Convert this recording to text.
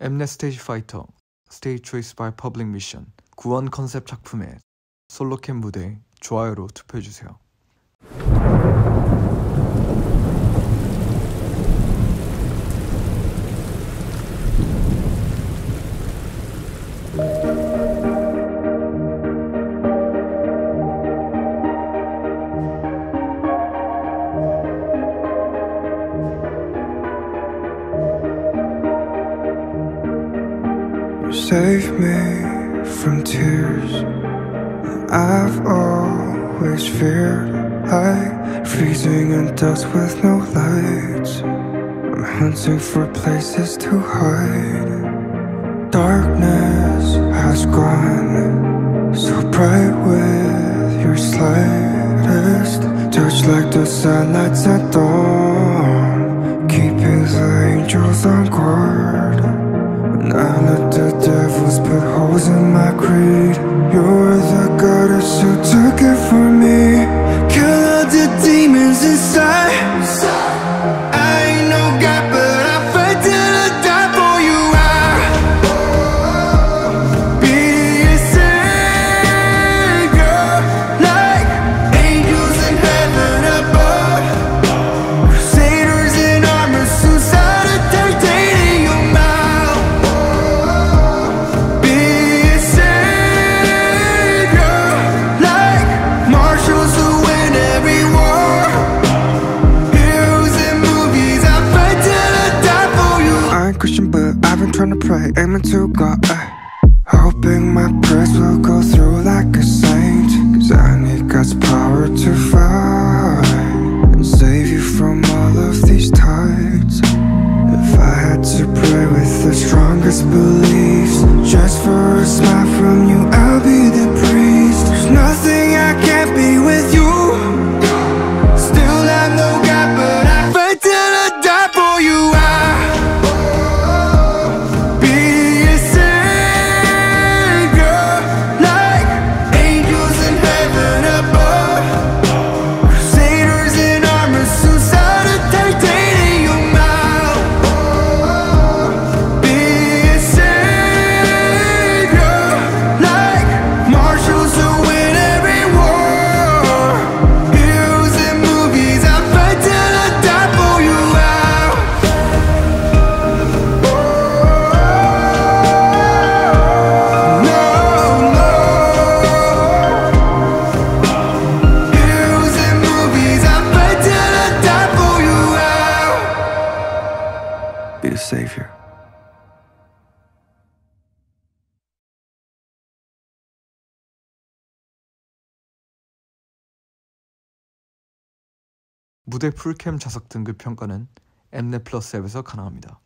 엠넷 스테이지 파이터 스테이 초이스 바이 퍼블릭 미션 구원 컨셉 작품의 솔로캠 무대 좋아요로 투표해주세요. Save me from tears. I've always feared Like freezing in dust with no lights. I'm hunting for places to hide. Darkness has gone. So bright with your slightest Touch like the sunlights at dawn. Keeping the angels on guard I let the devils put holes in my creed. You're the goddess who took it from me to God ay. Hoping my prayers will go through like a saint Cause I need God's power to fight And save you from all of these tides If I had to pray with the strongest beliefs Just for a smile from you, Savior. 무대 풀캠 자석 등급 평가는 엠넷 플러스 앱에서 가능합니다.